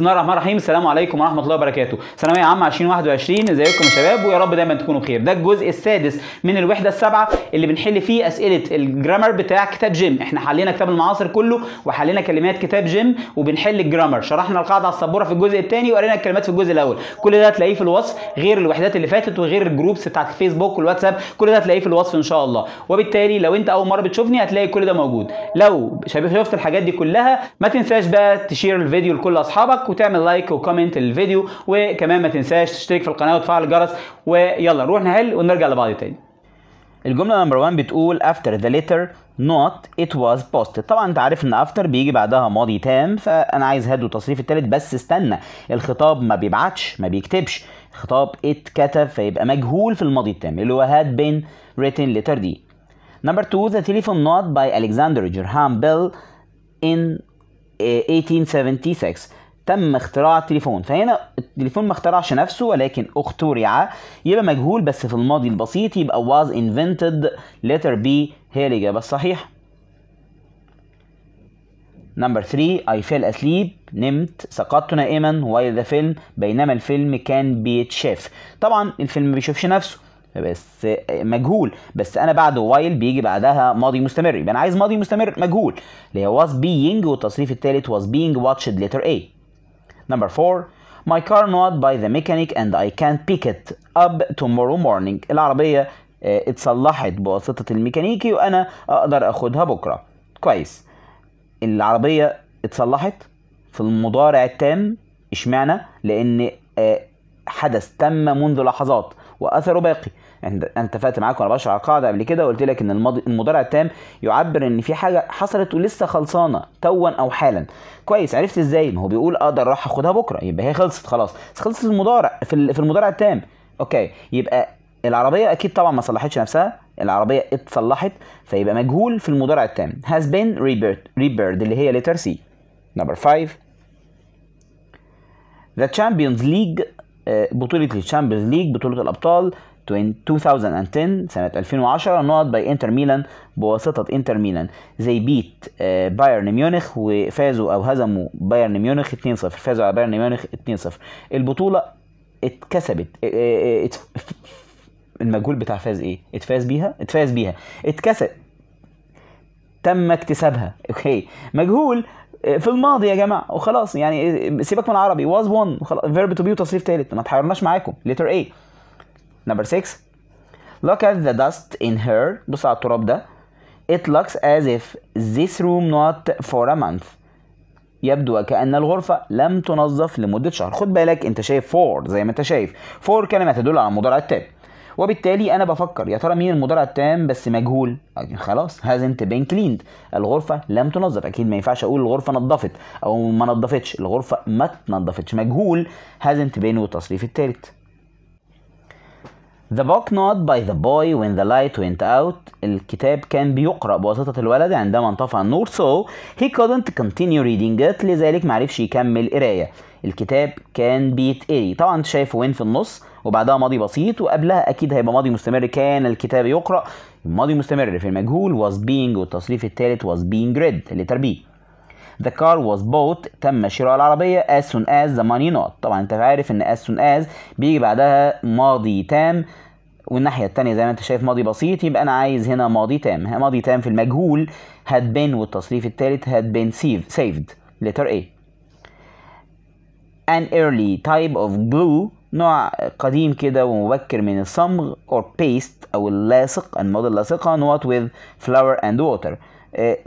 بسم الله الرحمن الرحيم. السلام عليكم ورحمة الله وبركاته. ثانوية عامة 2021 ازيكم يا شباب؟ ويا رب دايما تكونوا بخير. ده الجزء السادس من الوحدة السابعه اللي بنحل فيه أسئلة ال grammar بتاع كتاب جيم. إحنا حلينا كتاب المعاصر كله وحلينا كلمات كتاب جيم وبنحل ال grammar. شرحنا القاعدة على السبورة في الجزء الثاني وقرينا الكلمات في الجزء الأول. كل ده هتلاقيه في الوصف غير الوحدات اللي فاتت وغير ال groups بتاعت الفيسبوك والواتساب. كل ده هتلاقيه في الوصف إن شاء الله. وبالتالي لو أنت أول مرة بتشوفني هتلاقي كل ده موجود. لو شفت الحاجات دي كلها ما تنساش بقى تشير الفيديو لكل أصحابك وتعمل like و comment للفيديو وكمان ما تنساش تشترك في القناة وتفعل الجرس ويلا نروح نحل ونرجع لبعض تاني. الجملة number 1 بتقول after the letter نقط it was posted. طبعا أنت عارف إن after بيجي بعدها ماضي تام فأنا عايز had والتصريف التالت بس استنى. الخطاب ما بيبعتش ما بيكتبش. خطاب اتكتب فيبقى مجهول في الماضي التام اللي هو had been written letter D. Number two, the telephone note by Alexander Graham Bell in uh, 1876 تم اختراع التليفون. فهنا التليفون ما اخترعش نفسه ولكن اخترع يبقى مجهول بس في الماضي البسيط يبقى was invented letter B. هي الإجابة الصحيحة. نمبر 3 I fell asleep نمت سقطت نائما while the film بينما الفيلم كان بيتشاف. طبعا الفيلم ما بيشوفش نفسه بس مجهول. بس أنا بعد وايل بيجي بعدها ماضي مستمر. يبقى أنا عايز ماضي مستمر مجهول. اللي هو was being والتصريف الثالث was being watched letter A. number 4 my car not by the mechanic and I can't pick it up tomorrow morning. العربية آه اتصلحت بواسطة الميكانيكي وأنا أقدر اخدها بكرة. كويس. العربية اتصلحت في المضارع التام اشمعنى؟ لأن آه حدث تم منذ لحظات. واثره باقي. أنا اتفقت معاك وأنا بشرح القاعدة قبل كده وقلت لك إن المضارع التام يعبر إن في حاجة حصلت ولسه خلصانة توا أو حالا. كويس عرفت إزاي؟ ما هو بيقول أقدر أروح أخدها بكرة يبقى هي خلصت خلاص. بس خلصت المضارع في المضارع التام. أوكي يبقى العربية أكيد طبعا ما صلحتش نفسها العربية اتصلحت فيبقى مجهول في المضارع التام. Has been rebirth rebirth اللي هي letter C. Number 5 The Champions League بطولة ال Champions League بطولة الأبطال 2010 سنة 2010 نقط by انتر ميلان بواسطة انتر ميلان they beat بايرن ميونخ وفازوا أو هزموا بايرن ميونخ 2-0 فازوا على بايرن ميونخ 2-0 البطولة اتكسبت المجهول بتاع فاز إيه؟ اتفاز بيها؟ اتفاز بيها. اتكسب. تم اكتسابها. أوكي. مجهول في الماضي يا جماعة وخلاص يعني سيبك من العربي was won verb to be وتصريف ثالث ما تحيرناش معاكم. letter A. Number 6 look at the dust in here بص على التراب ده. It looks as if this room not for a month. يبدو وكأن الغرفة لم تنظف لمدة شهر. خد بالك انت شايف for زي ما انت شايف. for كلمة تدل على المضارع التام وبالتالي أنا بفكر يا ترى مين المضارع التام بس مجهول؟ خلاص hasn't been cleaned الغرفة لم تنظف أكيد ما ينفعش أقول الغرفة نظفت أو ما نظفتش. الغرفة ما تنظفتش مجهول hasn't been والتصريف الثالث The book not by the boy when the light went out. الكتاب كان بيقرأ بواسطة الولد عندما انطفأ النور so he couldn't continue reading it لذلك معرفش يكمل قراية. الكتاب كان بيتقري. طبعا انت شايف وين في النص وبعدها ماضي بسيط وقبلها أكيد هيبقى ماضي مستمر. كان الكتاب يقرأ. الماضي مستمر في المجهول was being والتصريف الثالث was being read اللي تربيه The car was bought. تم شراء العربية as soon as the money not. طبعا أنت عارف إن as soon as بيجي بعدها ماضي تام. والناحية التانية زي ما أنت شايف ماضي بسيط. يبقى أنا عايز هنا ماضي تام. ماضي تام في المجهول. had been والتصريف الثالث had been saved, saved. letter A. an early type of glue. نوع قديم كده ومبكر من الصمغ or paste أو اللاصق. المواد اللاصقة not with flour and water.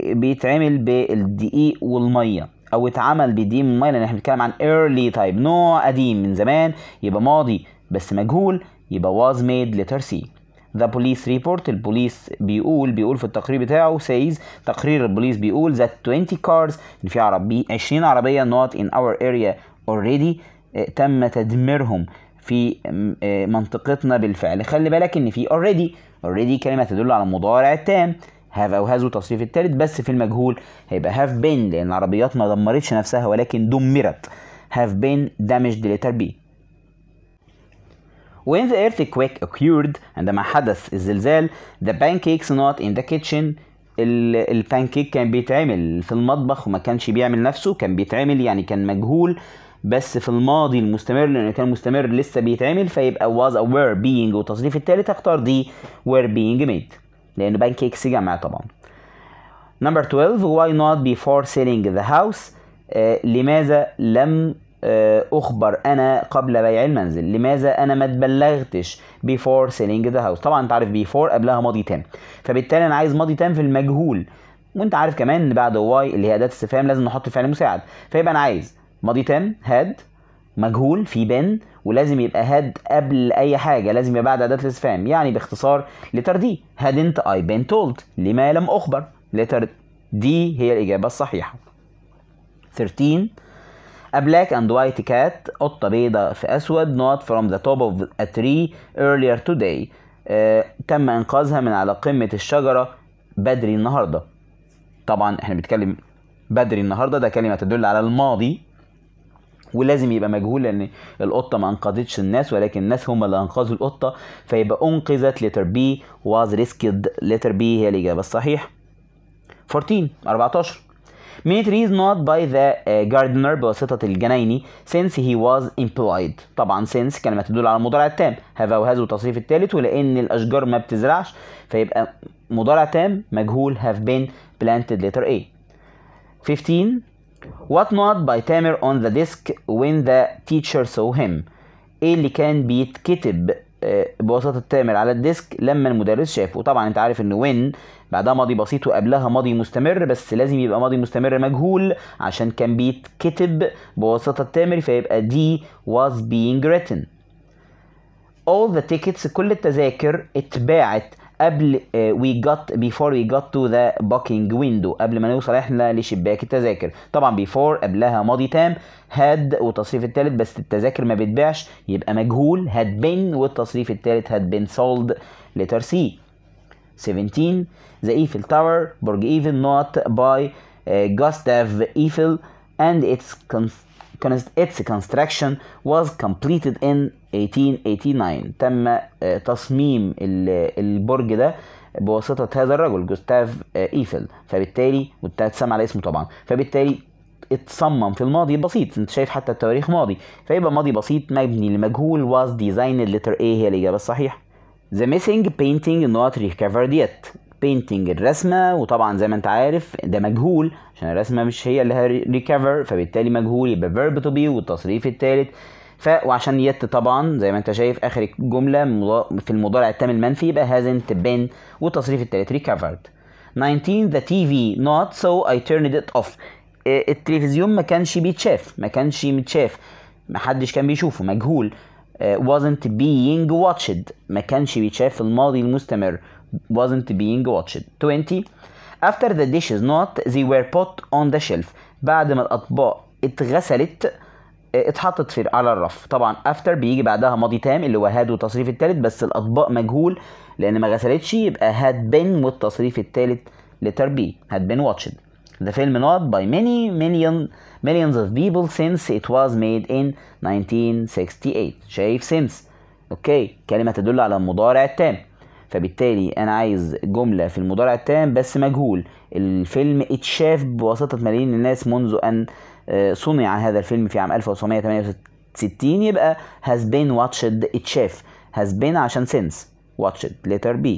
بيتعمل بالدقيق والمية أو اتعمل بدقيق والميه لأن إحنا بنتكلم عن early type نوع قديم من زمان يبقى ماضي بس مجهول يبقى was made letter C. The police report البوليس بيقول بيقول في التقرير بتاعه says تقرير البوليس بيقول that 20 cars إن في عربي 20 عربية not in our area already تم تدميرهم في منطقتنا بالفعل. خلي بالك إن في already already كلمة تدل على المضارع التام. Have أو has وتصريف الثالث بس في المجهول هيبقى have been لأن العربيات ما دمرتش نفسها ولكن دمرت. have been damaged letter B. When the earthquake occurred عندما حدث الزلزال the pancakes not in the kitchen. البانكيك كان بيتعمل في المطبخ وما كانش بيعمل نفسه كان بيتعمل يعني كان مجهول بس في الماضي المستمر لأن كان مستمر لسه بيتعمل فيبقى was or were being والتصريف الثالث هختار دي were being made. لأن pancakes جمع طبعا. Number 12 why not before selling the house? آه لماذا لم آه أخبر أنا قبل بيع المنزل؟ لماذا أنا ما اتبلغتش before selling the house طبعا أنت عارف before قبلها ماضي تام فبالتالي أنا عايز ماضي تام في المجهول. وأنت عارف كمان إن بعد واي اللي هي اداه استفهام لازم نحط فعل مساعد. فيبقى أنا عايز ماضي تام هاد مجهول في بن ولازم يبقى هاد قبل أي حاجة لازم يبقى بعد أداة الاستفهام يعني باختصار لتر دي hadn't I been told لما لم أخبر؟ لتر دي هي الإجابة الصحيحة. 13 A black and white cat قطة بيضاء في أسود not from the top of a tree earlier today. آه، تم إنقاذها من على قمة الشجرة بدري النهاردة. طبعا إحنا بنتكلم بدري النهارده ده كلمة تدل على الماضي. ولازم يبقى مجهول لأن القطة ما أنقذتش الناس ولكن الناس هم اللي أنقذوا القطة فيبقى أنقذت لتر بي was rescued لتر بي هي الإجابة. الصحيحه 14 14 many trees not by the uh, gardener بواسطة الجنايني since he was employed. طبعا since كلمة تدل على المضارع التام. have وهذا والتصريف الثالث ولأن الأشجار ما بتزرعش فيبقى مضارع تام مجهول have been planted letter A. 15 What not by Tamer on the desk when the teacher saw him. إيه اللي كان بيتكتب؟ آه، بواسطة تامر على الديسك لما المدرس شافه. طبعا أنت عارف ان وين بعدها ماضي بسيط وقبلها ماضي مستمر بس لازم يبقى ماضي مستمر مجهول عشان كان بيتكتب بواسطة تامر فيبقى دي was being written. All the tickets كل التذاكر اتباعت قبل we got before we got to the booking window قبل ما نوصل إحنا لشباك التذاكر. طبعا before قبلها ماضي تام. had والتصريف الثالث بس التذاكر ما بتبيعش يبقى مجهول. had been والتصريف الثالث had been sold letter C 17 the Eiffel Tower برج ايفل not by Gustave Eiffel and its its construction was completed in 1889 تم آه، تصميم ال- البرج ده بواسطة هذا الرجل جوستاف آه، إيفل. فبالتالي هتسمع على اسمه طبعا. فبالتالي اتصمم في الماضي البسيط انت شايف حتى التواريخ ماضي. فيبقى ماضي بسيط مبني لمجهول was designed letter A هي الإجابة الصحيحة. The missing painting not recovered yet. Painting الرسمة وطبعا زي ما انت عارف ده مجهول عشان الرسمة مش هي اللي recover فبالتالي مجهول يبقى verb to be والتصريف الثالث ف وعشان يت طبعا زي ما انت شايف آخر الجملة مضا- في المضارع التام المنفي يبقى hasn't been والتصريف الثالث recovered. 19 the TV not so I turned it off. آه، التلفزيون ما كانش بيتشاف ما كانش متشاف ما حدش كان بيشوفه مجهول. آه، wasn't being watched ما كانش بيتشاف في الماضي المستمر. Wasn't being watched 20 after the dishes not they were put on the shelf بعد ما الأطباق اتغسلت آه، اتحطت في على الرف طبعا after بيجي بعدها ماضي تام اللي هو had والتصريف الثالث بس الأطباق مجهول لأن ما غسلتش يبقى had been والتصريف الثالث letter B had been watched The film not by many million millions of people since it was made in 1968 شايف since أوكي كلمة تدل على المضارع التام فبالتالي أنا عايز جملة في المضارع التام بس مجهول. الفيلم اتشاف بواسطة ملايين الناس منذ أن آه، صنع هذا الفيلم في عام 1968 يبقى has been watched اتشاف. has been عشان since. watched letter B.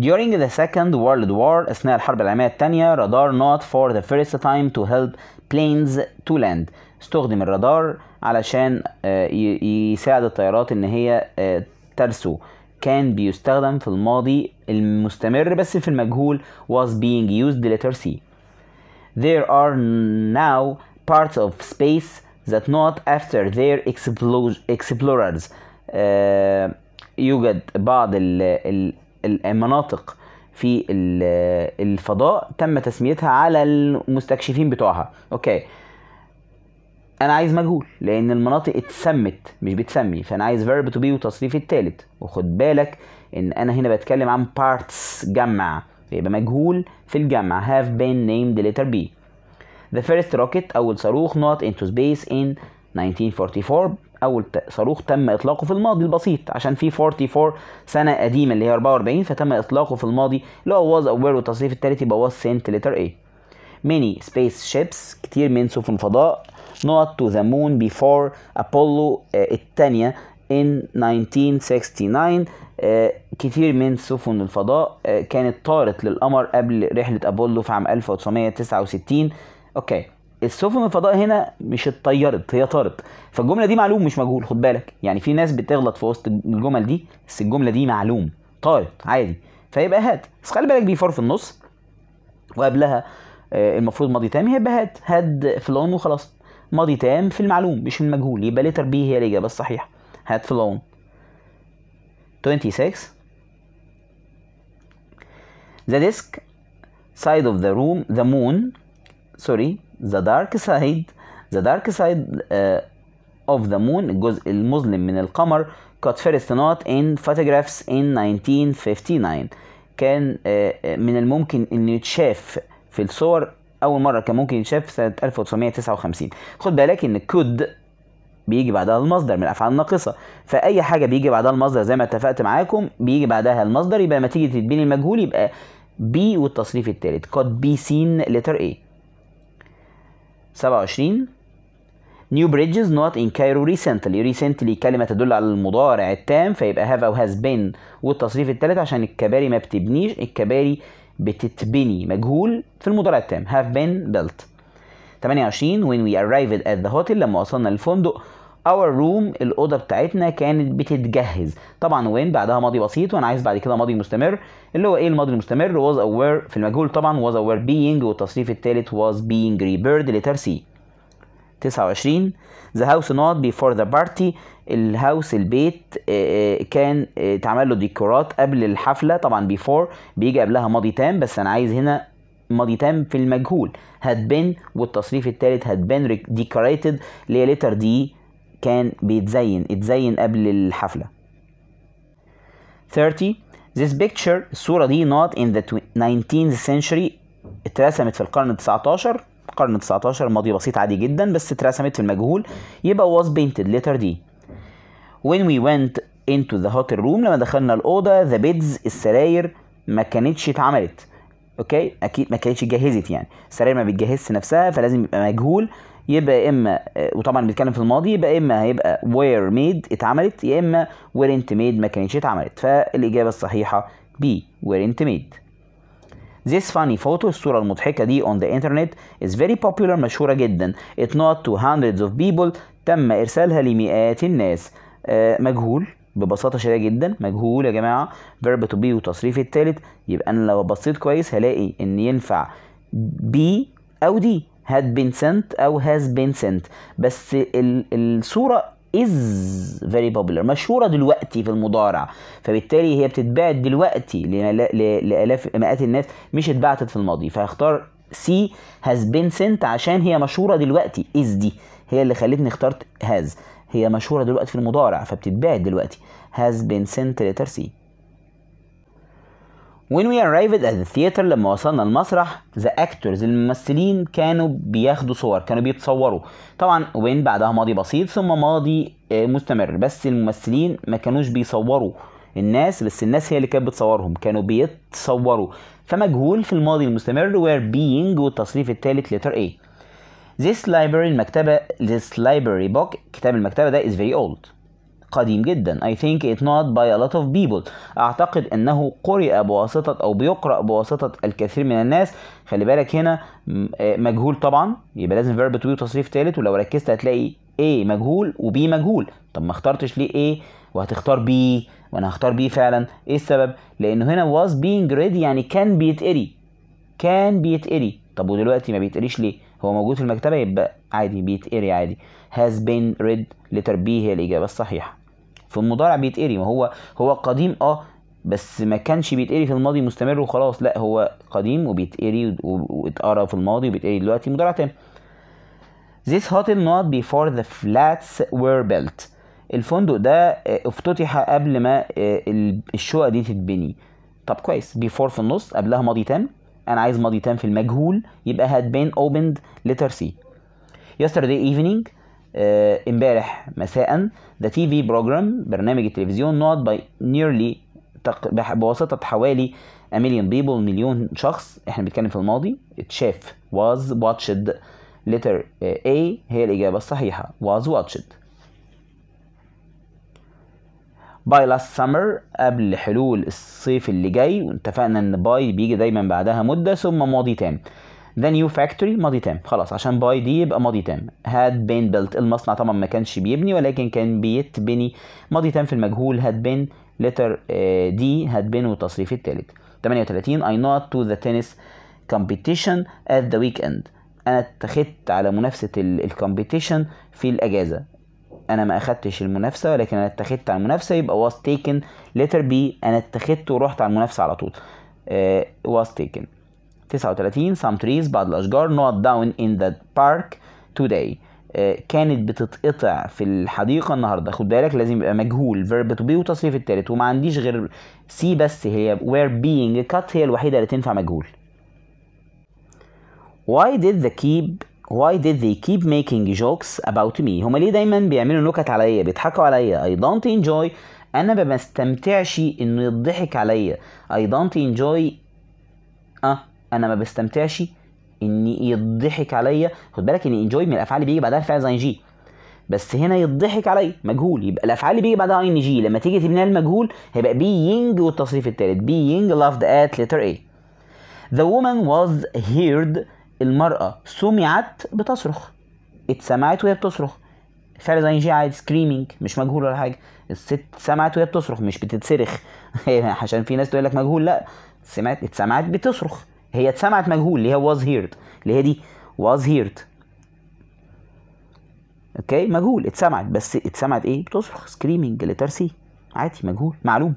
During the Second World War أثناء الحرب العالمية الثانية رادار not for the first time to help planes to land. استخدم الرادار علشان آه، يساعد الطيارات إن هي آه، ترسو. كان بيستخدم في الماضي المستمر بس في المجهول was being used letter C. There are now parts of space that not after their explo- explorers. آه، يوجد بعض ال ال المناطق في ال- الفضاء تم تسميتها على المستكشفين بتوعها. أوكي أنا عايز مجهول لأن المناطق اتسمت مش بتسمي فأنا عايز verb to be وتصريف التالت. وخد بالك إن أنا هنا بتكلم عن parts جمع. يبقى مجهول في الجمع. have been named letter B. The first rocket أول صاروخ not into space in 1944 أول ت- صاروخ تم إطلاقه في الماضي البسيط عشان في 44 سنة قديمة اللي هي 44 فتم إطلاقه في الماضي. اللي هو was aware والتصريف التالت يبقى was sent letter A. Many space ships كتير من سفن الفضاء not to the moon before Apollo آه، الثانية in 1969 آه، كتير من سفن الفضاء آه، كانت طارت للقمر قبل رحلة أبولو في عام 1969 أوكي السفن الفضاء هنا مش اتطيرت هي طارت. فالجملة دي معلوم مش مجهول خد بالك. يعني في ناس بتغلط في وسط الجمل دي بس الجملة دي معلوم. طارت عادي. فيبقى هات. بس خلي بالك بيفور في النص. وقبلها المفروض ماضي تام هيبقى هاد هاد فلون وخلاص. ماضي تام في المعلوم مش في المجهول. يبقى لتر بي هي الإجابة الصحيحة. هاد فلون 26 The disk side of the room the moon sorry the dark side the dark side uh, of the moon الجزء المظلم من القمر got first note in photographs in 1959 كان آه، من الممكن إنه يتشاف في الصور أول مرة كان ممكن يتشاف سنة 1959 خد بالك إن could بيجي بعدها المصدر من الأفعال الناقصة. فأي حاجة بيجي بعدها المصدر زي ما اتفقت معاكم بيجي بعدها المصدر يبقى لما تيجي تتبني المجهول يبقى بي والتصريف الثالث could be seen letter A. 27 New bridges not in Cairo recently. Recently كلمة تدل على المضارع التام فيبقى have أو has been والتصريف الثالث عشان الكباري ما بتبنيش. الكباري بتتبني مجهول في المضارع التام. Have been built. 28 when we arrived at the hotel لما وصلنا للفندق our room الأوضة بتاعتنا كانت بتتجهز. طبعا when بعدها ماضي بسيط وأنا عايز بعد كده ماضي مستمر. اللي هو إيه الماضي المستمر؟ was aware في المجهول طبعا was aware being والتصريف الثالث was being letter C. 29 the house not before the party. الهاوس البيت آه، آه، كان آه، اتعمل له ديكورات قبل الحفلة طبعا before بيجي قبلها ماضي تام بس أنا عايز هنا ماضي تام في المجهول. had been والتصريف الثالث had been decorated. اللي هي letter دي كان بيتزين اتزين قبل الحفلة. 30 this picture الصورة دي not in the tw- 19th century اترسمت في القرن ال 19 القرن ال 19 ماضي بسيط عادي جدا بس اترسمت في المجهول. يبقى was painted letter D. When we went into the hotel room لما دخلنا الأوضة the beds السراير ما كانتش اتعملت. أوكي؟ أكيد ما كانتش اتجهزت يعني. السراير ما بتجهزش نفسها فلازم يبقى مجهول. يبقى إما آه، وطبعا بنتكلم في الماضي يبقى إما هيبقى were made اتعملت يا إما weren't made ما كانتش اتعملت. فالإجابة الصحيحة B weren't made. This funny photo الصورة المضحكة دي on the internet is very popular مشهورة جدا. It not to hundreds of people تم إرسالها لمئات الناس. آه مجهول ببساطة شديدة جدا. مجهول يا جماعة. Verb to be وتصريف التالت. يبقى أنا لو بصيت كويس هلاقي إن ينفع be أو دي. Had been sent أو has been sent. بس ال- الصورة is very popular مشهورة دلوقتي في المضارع. فبالتالي هي بتتباعت دلوقتي لملا- ل- لآلاف مئات الناس مش اتبعتت في الماضي. فهختار C has been sent عشان هي مشهورة دلوقتي. is دي هي اللي خلتني اخترت has. هي مشهورة دلوقتي في المضارع فبتتباعت دلوقتي. has been sent letter C. When we arrived at the theater لما وصلنا المسرح the actors الممثلين كانوا بياخدوا صور كانوا بيتصوروا. طبعا when بعدها ماضي بسيط ثم ماضي آه، مستمر. بس الممثلين ما كانوش بيصوروا الناس بس الناس هي اللي كانت بتصورهم كانوا بيتصوروا. فمجهول في الماضي المستمر were being والتصريف الثالث letter A. This library المكتبة this library book كتاب المكتبة ده is very old. قديم جدا. I think it not by a lot of people. أعتقد أنه قرئ بواسطة أو بيقرأ بواسطة الكثير من الناس. خلي بالك هنا آه، مجهول طبعا. يبقى لازم verb to be وتصريف ثالث ولو ركزت هتلاقي A مجهول و B مجهول. طب ما اخترتش ليه A وهتختار B. وأنا هختار B فعلا. إيه السبب؟ لأنه هنا was being read يعني كان بيتقري. كان بيتقري. طب ودلوقتي ما بيتقريش ليه؟ هو موجود في المكتبة يبقى عادي بيتقري عادي. Has been read letter B هي الإجابة الصحيحة. في المضارع بيتقري. ما هو هو قديم آه بس ما كانش بيتقري في الماضي مستمر وخلاص. لا هو قديم وبيتقري واتقرأ في الماضي وبيتقري دلوقتي مضارع تام This hotel not before the flats were built. الفندق ده آه، افتتح قبل ما آه، ال- الشقق دي تتبني. طب كويس. Before في النص قبلها ماضي تام. أنا عايز ماضي تام في المجهول. يبقى had been opened letter C. Yesterday evening امبارح مساء the TV program برنامج التلفزيون nearly تق... بح- بواسطة حوالي million people مليون شخص. إحنا بنتكلم في الماضي. اتشاف was watched letter A هي الإجابة الصحيحة. Was watched. By last summer قبل حلول الصيف اللي جاي واتفقنا إن by بيجي دايما بعدها مدة ثم ماضي تام. The new factory ماضي تام خلاص عشان by دي يبقى ماضي تام had been built. المصنع طبعا ما كانش بيبني ولكن كان بيتبني ماضي تام في المجهول. Had been letter دي had been والتصريف الثالث 38 I not to the tennis competition at the weekend. أنا اتخذت على منافسة الكومبيتيشن في الأجازة. أنا ما أخدتش المنافسة ولكن أنا اتخذت على المنافسة. يبقى was taken letter B. أنا اتخذت ورحت على المنافسة على طول. uh, was taken. 39 some trees بعض الاشجار not down in the park today. آه، كانت بتتقطع في الحديقة النهاردة. خد بالك لازم يبقى مجهول. verb to be وتصريف التالت. وما عنديش غير سي بس هي where being cut هي الوحيدة اللي تنفع مجهول. Why did they keep why did they keep making jokes about me? هما ليه دايما بيعملوا نكت عليا بيضحكوا عليا؟ I don't enjoy. أنا ما بستمتعش إنه يضحك عليا. I don't enjoy. آه. أنا ما بستمتعش ان يضحك عليا. خد بالك ان enjoy من الافعال اللي بيجي بعدها الفعل زي جي بس هنا يضحك عليا مجهول. يبقى الافعال اللي بيجي بعدها ing لما تيجي تبنيها المجهول هيبقى being والتصريف الثالث being laughed at letter A. The woman was heard. المرأة سمعت بتصرخ. اتسمعت وهي بتصرخ. فعل زي جي عادي screaming مش مجهول ولا حاجة. الست سمعت وهي بتصرخ مش بتتصرخ. عشان في ناس تقول لك مجهول لا. سمعت اتسمعت بتصرخ. هي اتسمعت مجهول اللي هي was heard اللي هي دي was heard. أوكي مجهول اتسمعت. بس اتسمعت إيه؟ بتصرخ screaming letter C عادي مجهول معلوم.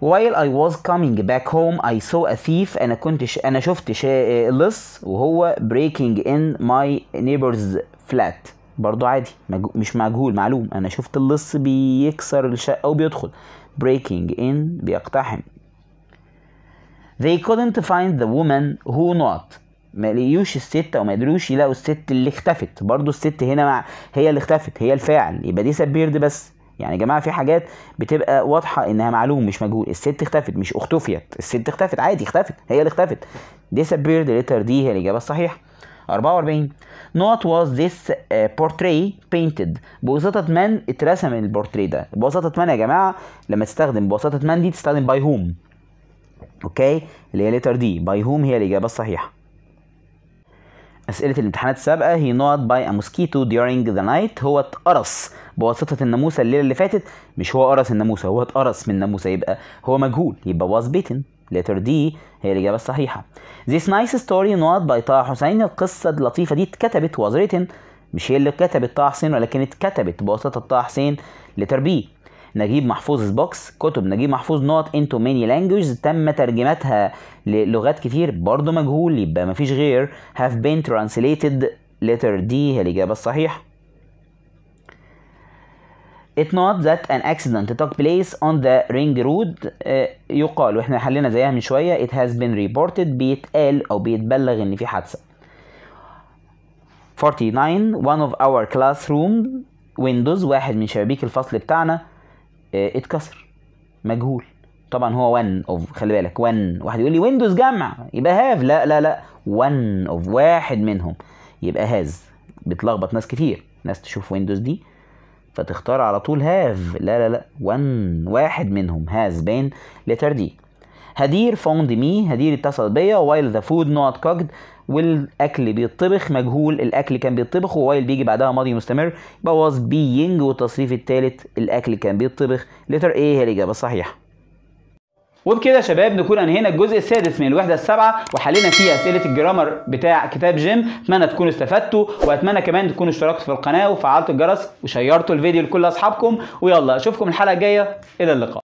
While I was coming back home I saw a thief أنا كنت ش... أنا شفت شا... لص وهو breaking in my neighbor's flat. برضو عادي. مش مجهول معلوم. أنا شفت اللص بيكسر الشقة وبيدخل breaking in بيقتحم. They couldn't find the woman who not. ما لقيوش الست أو ما قدروش يلاقوا الست اللي اختفت. برضو الست هنا مع هي اللي اختفت هي الفاعل. يبقى دي سبيرد بس. يعني يا جماعة في حاجات بتبقى واضحة إنها معلوم مش مجهول. الست اختفت مش اختفيت. الست اختفت عادي اختفت هي اللي اختفت. spared letter D هي الإجابة الصحيحة. 44 Not was this uh, portrait painted. بواسطة من اترسم البورتريه ده؟ بواسطة من يا جماعة؟ لما تستخدم بواسطة من دي تستخدم by whom أوكي؟ اللي هي letter D by whom هي الإجابة الصحيحة. أسئلة الامتحانات السابقة. He not by a mosquito during the night. هو اتقرص بواسطة الناموسة الليلة اللي فاتت. مش هو قرص الناموسة هو اتقرص من الناموسة. يبقى هو مجهول. يبقى was bitten. Letter D هي الإجابة الصحيحة. This nice story not by طه حسين. القصة اللطيفة دي اتكتبت was written. مش هي اللي كتبت طه حسين ولكن اتكتبت بواسطة طه حسين. Letter B. نجيب محفوظ books كتب نجيب محفوظ not into many language تم ترجمتها للغات كتير برضه مجهول يبقى مفيش غير have been translated letter D هي الإجابة الصحيحة. It not that an accident took place on the ring road آه، يقال وإحنا حلينا زيها من شوية it has been reported بيتقال أو بيتبلغ إن في حادثة. 49 one of our classroom windows واحد من شبابيك الفصل بتاعنا. اتكسر. مجهول. طبعا هو one of خلي بالك one واحد. يقول لي windows جمع. يبقى have لا لا لا. one of واحد منهم. يبقى has بتلخبط ناس كتير. ناس تشوف windows دي فتختار على طول have لا لا لا. one واحد منهم. has been letter D هدير phoned me هدير اتصل بيا while the food not cooked والأكل بيطبخ مجهول الأكل كان بيطبخ و while بيجي بعدها ماضي مستمر يبقى was being والتصريف الثالث الأكل كان بيطبخ. letter A هي الإجابة الصحيحة. وبكده يا شباب نكون أنهينا الجزء السادس من الوحدة السابعه وحلينا فيه أسئلة ال grammar بتاع كتاب جيم. أتمنى تكونوا استفدتوا وأتمنى كمان تكونوا اشتركتوا في القناة وفعلتوا الجرس وشيرتوا الفيديو لكل أصحابكم. ويلا أشوفكم الحلقة الجاية. إلى اللقاء.